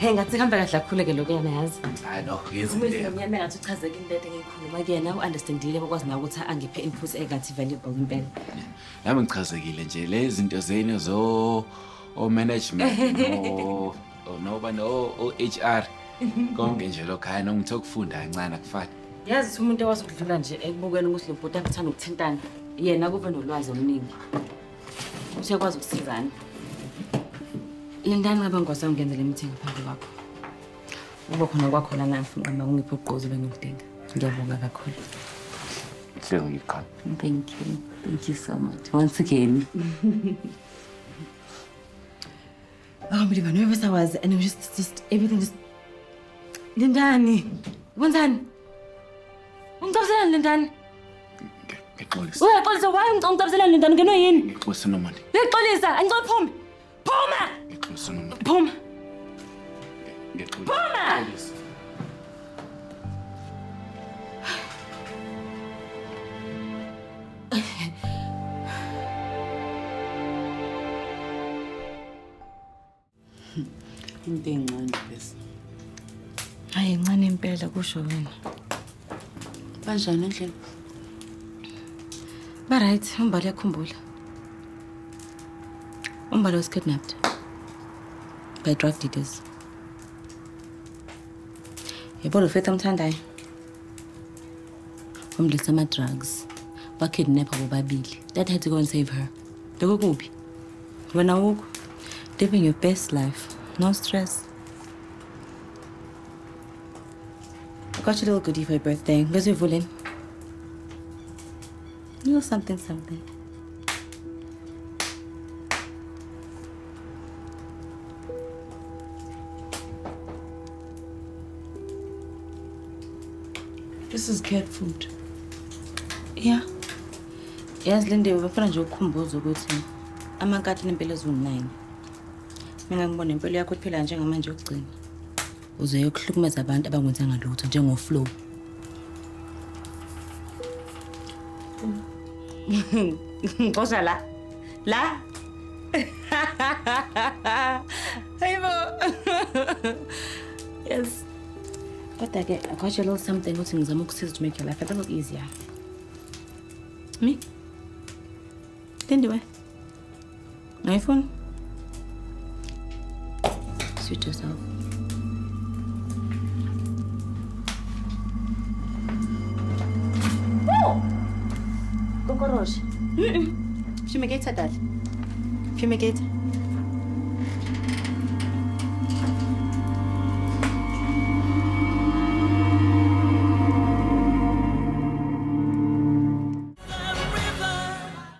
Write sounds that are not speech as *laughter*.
Hey ngathi kuhambe kahle kakhulu-ke lokuyana yazi. hayi no Umnyama engathi uchazeke into into engiyikhuluma kuyena u-understandile bakwazi nawe ukuthi angiphe input engathi valuable impela. nami ngichazekile nje le zinto zenu zo o-management *laughs* no- o- noba no-o-h r konke nje lokho hayi noma ngithe ukufunda kancane akufani Yazi ukuthi umuntu ekwazi ukudlula nje ekubukeni ukuthi lo bhuti akuthanda ukuthintana yena kube nolwazi oluningi. Ukuthi ekwazi ukusizana. Lindani ngabe ngikwazi ngenzele imithengo ngaphandle kwakho. Ube khona kwakho lana ngifuna ungiphe ugqozi bengikudinga. Ngiyabonga kakhulu. hlelo ngikhona Thank you. Thank you so much. Once again. I can't believe how nervous I was and it was just, just everything just... Lindani, wenzani? Ungicabzelani Lindani? ngixolisa Uyaxolisa why ungicabzelani Lindani ngeno yini? ngixolisa nomani Ngixolisa, angicela into ey'ncane bese Hayi incane impela kusho wena. kanjani endlela Ba right, umbali yakhumbula. Umbali was kidnapped by drug dealers. Yabo lo fethu amthandayo. Umdlisa ama-drugs. Bakidnappa bobabili. Dad had to go and save her. Loko kuphi? Wena ukho. Living your best life. No stress. I got you a little goodie for your birthday. Where's your villain? Little something, something. this is cat food Yeah. Yazi Lindiwe bafuna nje ukukhumbuza ukuthi amankati nempilo eziwu-9. Mina ngibona impilo yakho iphila njengamanje yokugcina. Uze yokuhlukumeza abantu abankwenzanga lutho njengoflow. Ngixosha la. La. Hayibo. Yes. Kodwa ke I got you a little something ukuthi ngizama ukusiza to make your life a little easier. Me? Lindiwe. No phone? Suit yourself. Oh! Kokoroshi. Mm-mm. Fumigate dad. Fumigate.